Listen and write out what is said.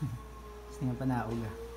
Tapos nga panaog ah.